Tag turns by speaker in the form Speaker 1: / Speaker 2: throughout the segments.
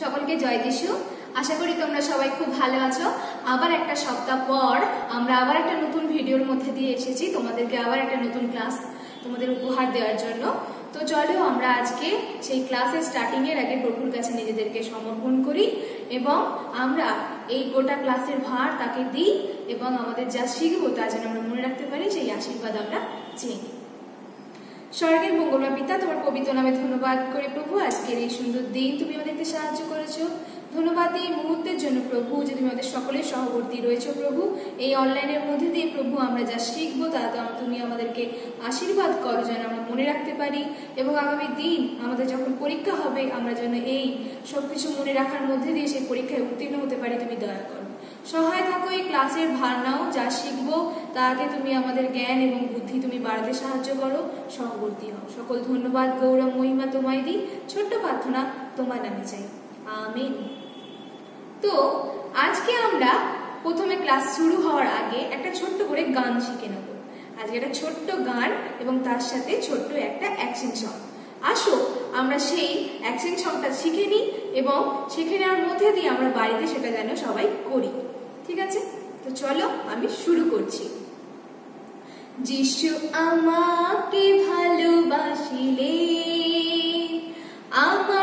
Speaker 1: সকলকে জয় যিশু। আশা করি তোমরা সবাই খুব ভালো আছো। আবার একটা সপ্তাহ পর আমরা আবার একটা নতুন ভিডিওর মধ্যে দিয়ে এসেছি। তোমাদেরকে আবার একটা নতুন ক্লাস তোমাদের উপহার দেওয়ার জন্য। তো চলো আমরা আজকে সেই ক্লাসের স্টার্টিং এর আগে প্রভুর কাছে নিজেদেরকে সমর্পণ করি এবং আমরা এই গোটা ক্লাসের ভার তাকে দিই এবং আমাদের যা শিখব তা যেন আমরা মনে রাখতে পারি, সেই আশীর্বাদ আমরা চেয়ে নিই। স্বর্গের মঙ্গলমা পিতা, তোমার পবিত্র নামে ধন্যবাদ করে প্রভু। আজকের এই সুন্দর দিন তুমি আমাদেরকে সাহায্য করেছ। ধন্যবাদ এই মুহূর্তের জন্য প্রভু, যে তুমি আমাদের সকলের সহবর্তী রয়েছে প্রভু। এই অনলাইনের মধ্যে দিয়ে প্রভু, আমরা যা শিখব তা তো তুমি আমাদেরকে আশীর্বাদ করো যেন আমরা মনে রাখতে পারি। এবং আগামী দিন আমাদের যখন পরীক্ষা হবে, আমরা যেন এই সব কিছু মনে রাখার মধ্যে দিয়ে সেই পরীক্ষায় উত্তীর্ণ হতে পারি, তুমি দয়া করো। সহায় থাকো এই ক্লাসের ভার নাও, যা শিখব তাকে তুমি আমাদের জ্ঞান এবং বুদ্ধি তুমি বাড়াতে সাহায্য করো। সহবর্তী হও। সকল ধন্যবাদ, গৌরব, মহিমা তোমায় দিই। ছোট্ট প্রার্থনা তোমার নামে চাই। আমিন। তো, আজকে আমরা প্রথমে ক্লাস শুরু হওয়ার আগে একটা ছোট্ট করে গান শিখে নেব। আজকে একটা ছোট্ট গান এবং তার সাথে ছোট্ট একটা অ্যাকশন সং। আসো, আমরা সেই অ্যাকশন সংটা শিখে নিই এবং শিখে নেওয়ার মধ্যে দিয়ে আমরা বাড়িতে সেটা যেন সবাই করি। আছে তো চলো আমি শুরু করছি। যিশু আমাকে ভালোবাসিলে আমার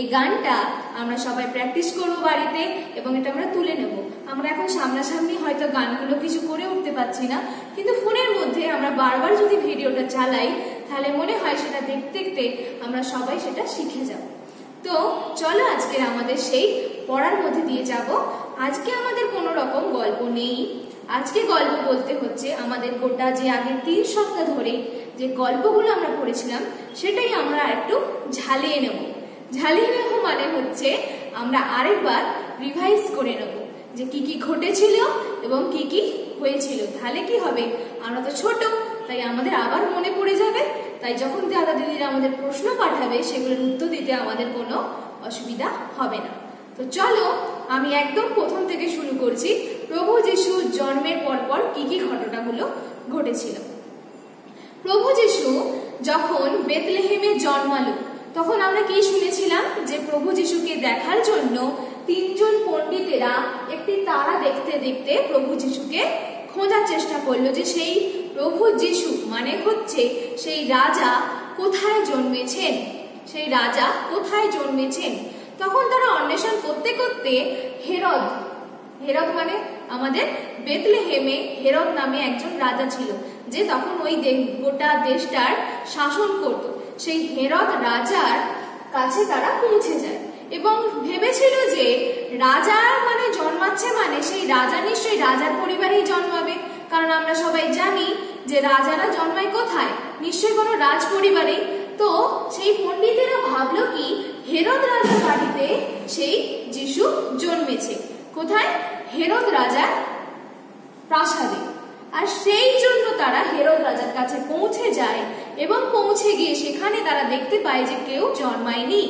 Speaker 1: এই গানটা আমরা সবাই প্র্যাকটিস করব বাড়িতে এবং এটা আমরা তুলে নেব। আমরা এখন সামনাসামনি হয়তো গানগুলো কিছু করে উঠতে পারছি না, কিন্তু ফোনের মধ্যে আমরা বারবার যদি ভিডিওটা চালাই, তাহলে মনে হয় সেটা দেখতে দেখতে আমরা সবাই সেটা শিখে যাব। তো চলো আজকের আমাদের সেই পড়ার মধ্যে দিয়ে যাব। আজকে আমাদের কোনো রকম গল্প নেই। আজকে গল্প বলতে হচ্ছে আমাদের গোটা যে আগে তিন সপ্তাহ ধরে যে গল্পগুলো আমরা পড়েছিলাম, সেটাই আমরা একটু ঝালিয়ে নেব। ঝালিয়ে মানে হচ্ছে আমরা আরেকবার রিভাইজ করে নেব যে কি কি ঘটেছিল এবং কি কি হয়েছিল। তাহলে কি হবে? আমরা তো ছোট, তাই আমাদের আবার মনে পড়ে যাবে। তাই যখন দাদা দিদিরা আমাদের প্রশ্ন পাঠাবে, সেগুলোর উত্তর দিতে আমাদের কোনো অসুবিধা হবে না। তো চলো, আমি একদম প্রথম থেকে শুরু করছি। প্রভু যিশু জন্মের পর পর কি কি ঘটনাগুলো ঘটেছিল? প্রভু যিশু যখন বেতলেহেমে জন্মালো তখন আমরা কি শুনেছিলাম যে প্রভু যিশুকে দেখার জন্য তিনজন পণ্ডিতেরা একটি তারা দেখতে দেখতে প্রভু যিশুকে খোঁজার চেষ্টা করল যে সেই প্রভু যিশু মানে হচ্ছে সেই রাজা কোথায় জন্মেছেন? সেই রাজা কোথায় জন্মেছেন? তখন তারা অন্বেষণ করতে করতে হেরদ হেরদ মানে আমাদের বেতলেহেমে হেরদ নামে একজন রাজা ছিল, যে তখন ওই গোটা দেশটার শাসন করত। সেই হেরদ রাজার কাছে তারা পৌঁছে যায় এবং ভেবেছিল যে রাজা মানে জন্মাচ্ছে মানে সেই রাজা নিশ্চয়ই রাজার পরিবারেই জন্মাবে। কারণ আমরা সবাই জানি যে রাজারা জন্মায় কোথায়? নিশ্চয়ই কোনো রাজ পরিবারেই তো সেই পণ্ডিতেরা ভাবলো কি, হেরদ রাজার বাড়িতে সেই যিশু জন্মেছে। কোথায়? হেরদ রাজার প্রাসাদে। আর সেই জন্য তারা হেরদ রাজার কাছে পৌঁছে যায় এবং পৌঁছে গিয়ে সেখানে তারা দেখতে পায় যে কেউ জন্মায়নি।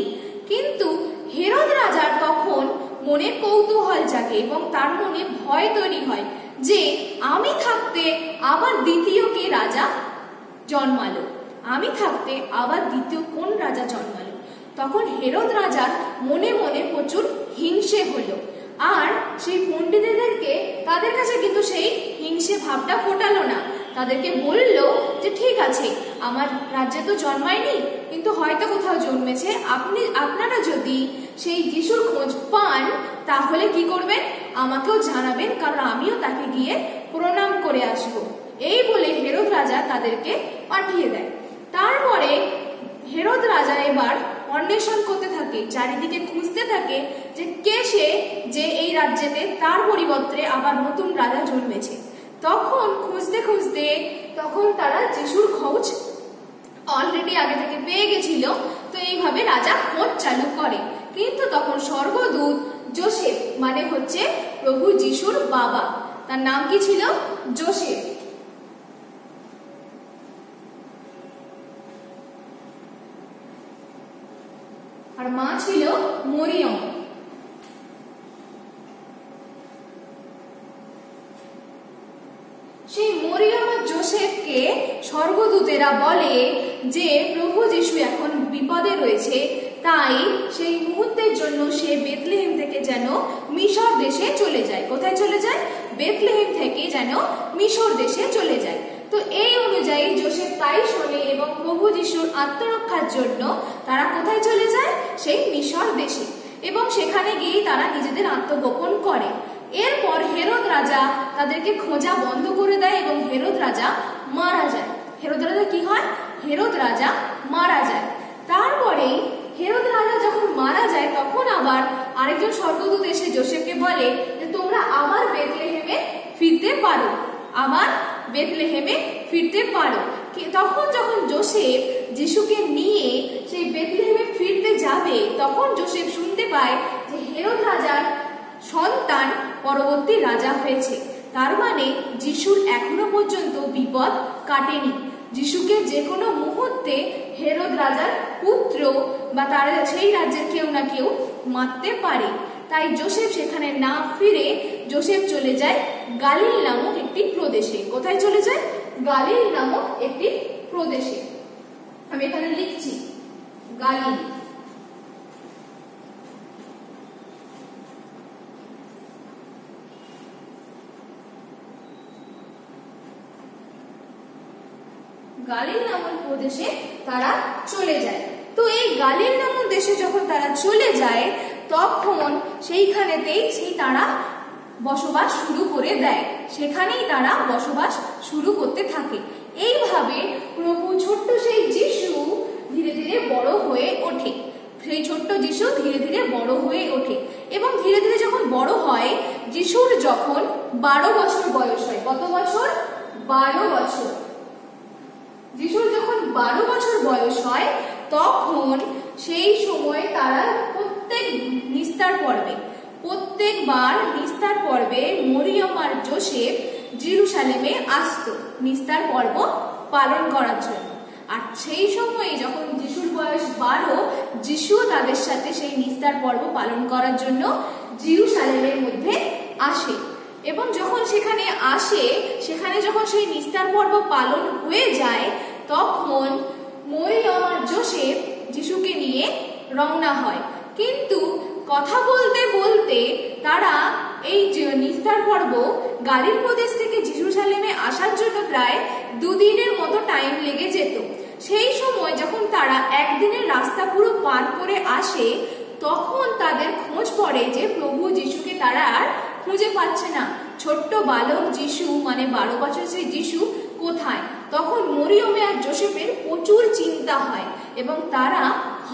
Speaker 1: কিন্তু হেরদ রাজার তখন মনে কৌতূহল জাগে এবং তার মনে ভয় তৈরি হয় যে, আমি থাকতে আবার দ্বিতীয় কে রাজা জন্মালো? আমি থাকতে আবার দ্বিতীয় কোন রাজা জন্মালো? তখন হেরদ রাজার মনে মনে প্রচুর হিংসে হলো। আর সেই পণ্ডিতদেরকে তাদের কাছে কিন্তু সেই হিংসে ভাবটা ফোটালো না। তাদেরকে বলল যে, ঠিক আছে, আমার রাজ্যে তো জন্মায়নি, কিন্তু হয়তো কোথাও জন্মেছে। আপনি, আপনারা যদি সেই যিশুর খোঁজ পান, তাহলে কি করবেন? আমাকেও জানাবেন, কারণ আমিও তাকে গিয়ে প্রণাম করে আসব। এই বলে হেরদ রাজা তাদেরকে পাঠিয়ে দেয়। তারপরে হেরদ রাজা এবার অন্বেষণ করতে থাকে, চারিদিকে খুঁজতে থাকে যে কে সে যে এই রাজ্যেতে তার পরিবর্তে আবার নতুন রাজা জন্মেছে। তখন খুঁজতে খুঁজতে তখন তারা যিশুর খোঁজ অলরেডি আগে থেকে পেয়ে গেছিল। তো এইভাবে রাজা খোঁজ চালু করে। কিন্তু তখন স্বর্গদূত জোসেফ মানে হচ্ছে প্রভু যিশুর বাবা, তার নাম কি ছিল? জোসেফ। আর মা ছিল মরিয়ম। সেই মরিয়ম আর জোসেফকে স্বর্গদূতেরা বলে যে প্রভু যিশু এখন বিপদে রয়েছে, তাই সেই মুহূর্তের জন্য সে বেতলেহেম থেকে যেন মিশর দেশে চলে যায়। কোথায় চলে যায়? বেতলেহেম থেকে যেন মিশর দেশে চলে যায়। তো এই অনুযায়ী জোসেফ তাই শোনে এবং প্রভু যিশুর আত্মরক্ষার জন্য তারা কোথায় চলে যায়? সেই মিশর দেশে। এবং সেখানে গিয়েই তারা নিজেদের আত্মগোপন করে। এরপর হেরোদ রাজা তাদেরকে খোঁজা বন্ধ করে দেয় এবং হেরোদ রাজা মারা যায়। হেরোদ রাজা কি হয়? হেরোদ রাজা মারা যায়। তারপরেই হেরোদ রাজা যখন মারা যায়, তখন আবার আরেকজন স্বর্গদূত এসে জোসেফকে বলে যে, তোমরা আবার বেতলেহেমে ফিরতে পারো। আবার বেতলেহেমে ফিরতে পারো। তখন যখন জোসেফ যিশুকে নিয়ে সেই বেতলেহেমে ফিরতে যাবে, তখন জোসেফ শুনতে পায় যে হেরোদ রাজার সন্তান পরবর্তী রাজা হয়েছে। তার মানে যিশুর এখনও পর্যন্ত বিপদ কাটেনি। যিশুকে যে কোনো মুহূর্তে হেরদ রাজার পুত্র বা তার সেই রাজ্যের কেউ না কেউ মারতে পারে। তাই জোসেফ সেখানে না ফিরে জোসেফ চলে যায় গালিল নামক একটি প্রদেশে। কোথায় চলে যায়? গালিল নামক একটি প্রদেশে। আমি এখানে লিখছি, গালিল। গালিল নামক প্রদেশে তারা চলে যায়। তো এই গালিল নামক দেশে যখন তারা চলে যায়, তখন সেইখানেতেই সেই তারা বসবাস শুরু করে দেয়। সেখানেই তারা বসবাস শুরু করতে থাকে। এইভাবে প্রভু ছোট্ট সেই যিশু ধীরে ধীরে বড় হয়ে ওঠে। সেই ছোট্ট যিশু ধীরে ধীরে বড় হয়ে ওঠে এবং ধীরে ধীরে যখন বড় হয়, যিশুর যখন বারো বছর বয়স হয়। কত বছর? বারো বছর। যিশুর যখন বারো বছর বয়স হয়, তখন সেই সময় তারা প্রত্যেক নিস্তার পর্বে, প্রত্যেকবার নিস্তার পর্বে মরিয়ম আর জোসেফ জিরুসালেমে আসত নিস্তার পর্ব পালন করার জন্য। আর সেই সময়ে যখন যিশুর বয়স বারো, যিশু তাদের সাথে সেই নিস্তার পর্ব পালন করার জন্য জিরুসালেমের মধ্যে আসে। এবং যখন সেখানে আসে, সেখানে যখন সেই নিস্তার পর্ব পালন হয়ে যায়, তখন মরিয়ম আর জোসেফ যিশুকে নিয়ে রওনা হয়। কিন্তু কথা বলতে বলতে তারা এই নিস্তার পর্ব গালিল প্রদেশ থেকে জিরুসালেমে আসার জন্য প্রায় দুদিনের মতো টাইম লেগে যেত। সেই সময় যখন তারা একদিনের রাস্তা পুরো পার করে আসে, তখন তাদের খোঁজ পড়ে যে প্রভু যিশুকে তারা আর খুঁজে পাচ্ছে না। ছোট্ট বালক যিশু মানে বারো বছর সেই যিশু, কোথায়? তখন মরিয়মে আর জোসেফের প্রচুর চিন্তা হয় এবং তারা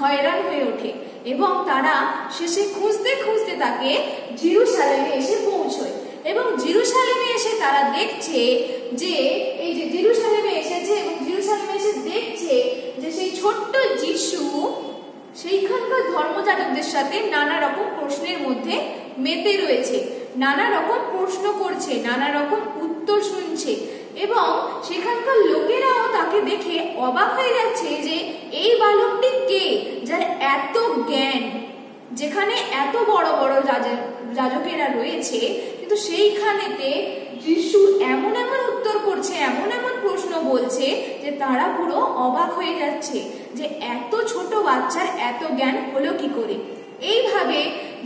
Speaker 1: হয়রান হয়ে ওঠে এবং তারা শেষে খুঁজতে খুঁজতে তাকে জিরুসালেমে এসে পৌঁছয় এবং জিরুসালেমে এসে তারা দেখছে যে, এই যে জিরুসালেমে এসেছে এবং জিরুসালেমে এসে দেখছে যে সেই ছোট্ট যিশু সেইখানকার ধর্মযাজকদের সাথে নানা রকম প্রশ্নের মধ্যে মেতে রয়েছে। নানা রকম প্রশ্ন করছে নানা রকম উত্তর শুনছে এবং সেখানকার লোকেরাও তাকে দেখে অবাক হয়ে যাচ্ছে যে এই বালকটি কে যার এত জ্ঞান, যেখানে এত বড় বড় যাজকেরা রয়েছে, কিন্তু সেইখানেতে যিশু এমন এমন উত্তর করছে, এমন এমন প্রশ্ন বলছে যে তারা পুরো অবাক হয়ে যাচ্ছে যে এত ছোট বাচ্চার এত জ্ঞান হলো কি করে। এইভাবে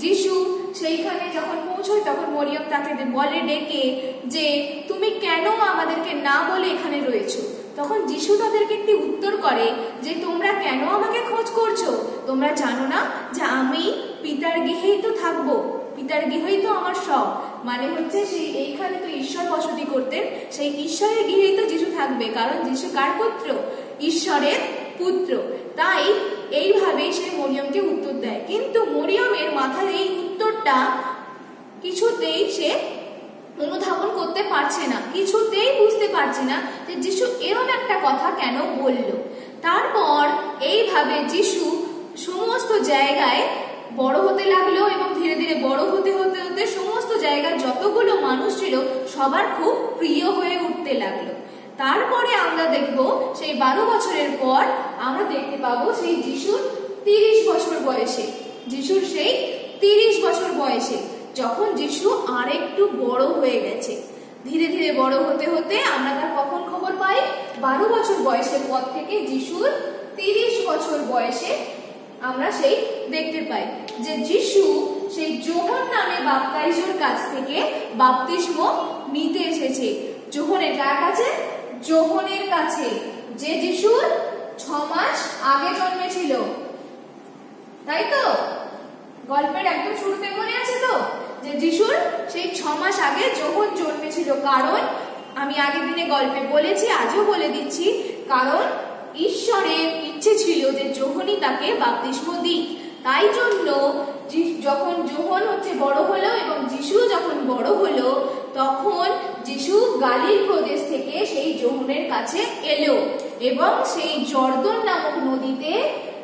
Speaker 1: যিশু সেইখানে যখন পৌঁছয়, তখন মরিয়ম তাকে বলে ডেকে যে, তুমি কেন আমাদেরকে না বলে এখানে রয়েছো? তখন যিশু তাদেরকে একটি উত্তর করে যে, তোমরা কেন আমাকে খোঁজ করছ? তোমরা জানো না যে আমি পিতার গৃহেই তো থাকব। পিতার গৃহেই তো আমার সব। মানে হচ্ছে সেই এইখানে তো ঈশ্বর বসতি করতেন, সেই ঈশ্বরের গৃহেই তো যিশু থাকবে, কারণ যিশু কার পুত্র? ঈশ্বরের পুত্র। তাই এইভাবেই সে মরিয়মকে উত্তর দেয়। কিন্তু মরিয়মের মাথার এই উত্তরটা কিছুতেই সে অনুধাবন করতে পারছে না, কিছুতেই বুঝতে পারছে না যে যিশু এরম একটা কথা কেন বলল। তারপর এইভাবে যিশু সমস্ত জায়গায় বড় হতে লাগল এবং ধীরে ধীরে বড় হতে হতে হতে সমস্ত জায়গায় যতগুলো মানুষ ছিল সবার খুব প্রিয় হয়ে উঠতে লাগল। তারপরে আমরা দেখব সেই বারো বছরের পর আমরা দেখতে পাবো সেই যিশুর তিরিশ বছর বয়সে। যিশুর সেই তিরিশ বছর বয়সে, যখন যিশু আর একটু বড় হয়ে গেছে। ধীরে ধীরে বড় হতে হতে আমরা তার কখন খবর পাই? বারো বছর বয়সের পর থেকে যিশুর তিরিশ বছর বয়সে আমরা সেই দেখতে পাই যে যিশু সেই যোহন নামে বাপ্তাইজোর কাছ থেকে বাপতিস্ম নিতে এসেছে। যোহনের কার কাছে? যোহনের কাছে, যে যিশুর ছ মাস আগে জন্মেছিল। তাই তো? গল্পের একদম শুরুতে মনে আছে তো? যে যিশুর সেই ছ মাস আগে যোহন জন্মেছিল, কারণ আমি আগের দিনে গল্পে বলেছি, আজও বলে দিচ্ছি, কারণ ঈশ্বরের ইচ্ছে ছিল যে যোহনই তাকে বাপতিস্ম দিক। তাই জন্য যখন যোহন হচ্ছে বড় হলো এবং যিশু যখন বড় হলো, তখন যিশু গালিল প্রদেশ থেকে সেই যোহনের কাছে এলো এবং সেই জর্দন নামক নদীতে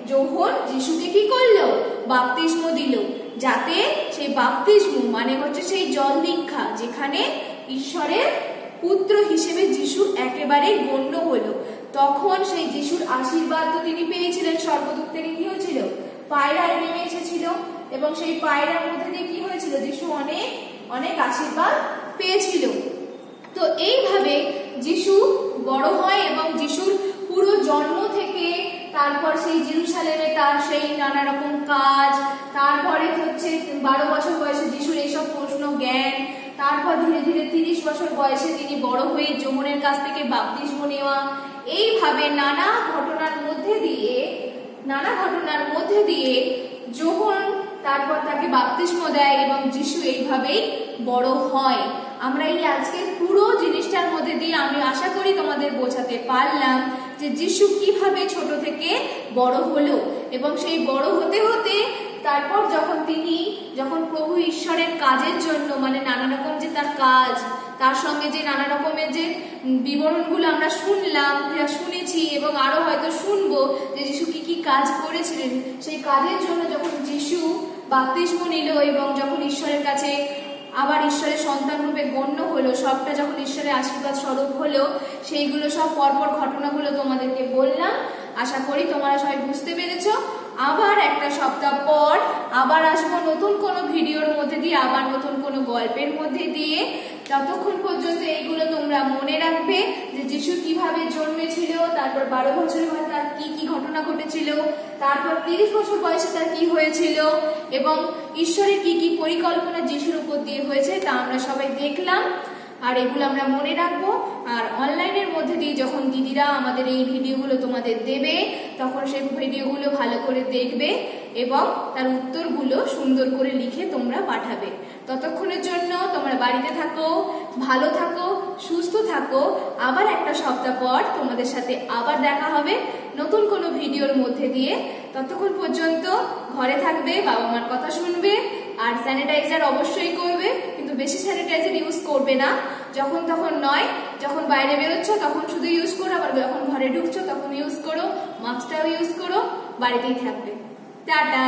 Speaker 1: যোহন যিশুকে কি করল? বাপতিস্ম দিল। যাতে সেই বাপতিস্ম মানে হচ্ছে সেই জল দীক্ষা, যেখানে ঈশ্বরের পুত্র হিসেবে যিশু একেবারে গণ্য হলো, তখন সেই যিশুর আশীর্বাদ তো তিনি পেয়েছিলেন সর্বদূর থেকে কি হয়েছিল? পায়রায় নেমে এসেছিল এবং সেই পায়রার মধ্যে দিয়ে কি হয়েছিল? যিশু অনেক অনেক আশীর্বাদ পেয়েছিল। তো এইভাবে যিশু বড় হয় এবং যিশুর পুরো জন্ম থেকে তারপর সেই জেরুসালেমে তার সেই নানা রকম কাজ, তারপরে হচ্ছে বারো বছর বয়সে যিশুর এইসব প্রশ্ন, জ্ঞান, তারপর ধীরে ধীরে তিরিশ বছর বয়সে তিনি বড় হয়ে যমুনের কাছ থেকে বাপতিস্ম নেওয়া, এইভাবে নানা ঘটনার মধ্যে দিয়ে, নানা ঘটনার মধ্যে দিয়ে যখন তারপর তাকে বাপতিস্ম দেয় এবং যিশু এইভাবেই বড় হয়। আমরা এই আজকের পুরো জিনিসটার মধ্যে দিয়ে আমি আশা করি তোমাদের বোঝাতে পারলাম। যে যিশু কীভাবে ছোট থেকে বড় হলো এবং সেই বড় হতে হতে তারপর যখন তিনি, যখন প্রভু ঈশ্বরের কাজের জন্য মানে নানা রকম যে তার কাজ, তার সঙ্গে যে নানা রকমের যে বিবরণগুলো আমরা শুনলাম শুনেছি এবং আরও হয়তো শুনব যে যিশু কি কি কাজ করেছিলেন, সেই কাজের জন্য যখন যিশু বাপতিস্ম নিল এবং যখন ঈশ্বরের কাছে আবার ঈশ্বরের সন্তান রূপে গণ্য হলো, সবটা যখন ঈশ্বরের আশীর্বাদ স্বরূপ হলো, সেইগুলো সব পরপর ঘটনাগুলো তোমাদেরকে বললাম। আশা করি তোমরা সবাই বুঝতে পেরেছ। আবার একটা সপ্তাহ পর আবার আসব নতুন কোনো ভিডিওর মধ্যে দিয়ে, আবার নতুন কোনো গল্পের মধ্যে দিয়ে। ততক্ষণ পর্যন্ত এইগুলো তোমরা মনে রাখবে যে যিশু কীভাবে জন্মেছিল, তারপর বারো বছর হয় তার কি কি ঘটনা ঘটেছিল, তারপর তিরিশ বছর বয়সে তার কি হয়েছিল এবং ঈশ্বরের কি কি পরিকল্পনা যিশুর উপর দিয়ে হয়েছে তা আমরা সবাই দেখলাম। আর এগুলো আমরা মনে রাখব। আর অনলাইনের মধ্যে দিয়ে যখন দিদিরা আমাদের এই ভিডিওগুলো তোমাদের দেবে, তখন সেই ভিডিওগুলো ভালো করে দেখবে এবং তার উত্তরগুলো সুন্দর করে লিখে তোমরা পাঠাবে। ততক্ষণের জন্য তোমরা বাড়িতে থাকো, ভালো থাকো, সুস্থ থাকো। আবার একটা সপ্তাহ পর তোমাদের সাথে আবার দেখা হবে নতুন কোনো ভিডিওর মধ্যে দিয়ে। ততক্ষণ পর্যন্ত ঘরে থাকবে, বাবা মার কথা শুনবে, আর স্যানিটাইজার অবশ্যই করবে, কিন্তু বেশি স্যানিটাইজার ইউজ করবে না। যখন তখন নয়, যখন বাইরে বেরোচ্ছ, তখন শুধু ইউজ করো, আবার যখন ঘরে ঢুকছো, তখন ইউজ করো মাস্কটাও ইউজ করো, বাড়িতেই থাকবে। টাটা!